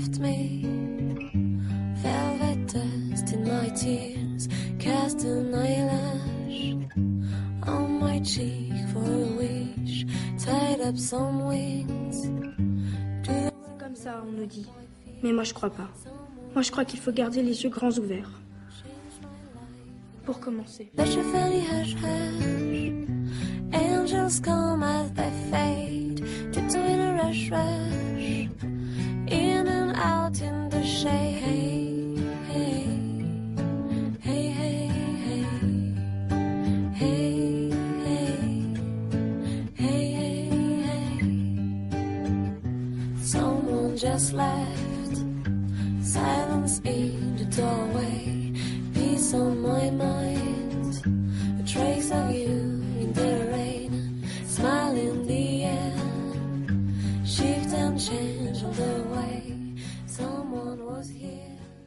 left me. Velvet dust in my tears, cast an eyelash on my cheek for a wish, tied up some wings. C'est comme ça, on nous dit. Mais moi, je crois pas. Moi, je crois qu'il faut garder les yeux grands ouverts. Pour commencer. Angels come as they fade. Tiptoe in a rush, rush. Out in the shade. Hey, hey, hey, hey. Hey, hey, hey, hey, hey. Someone just left. Silence in the doorway. Peace on my mind. A trace of you in the rain. Smile in the air. Shift and change all the way. Someone was here.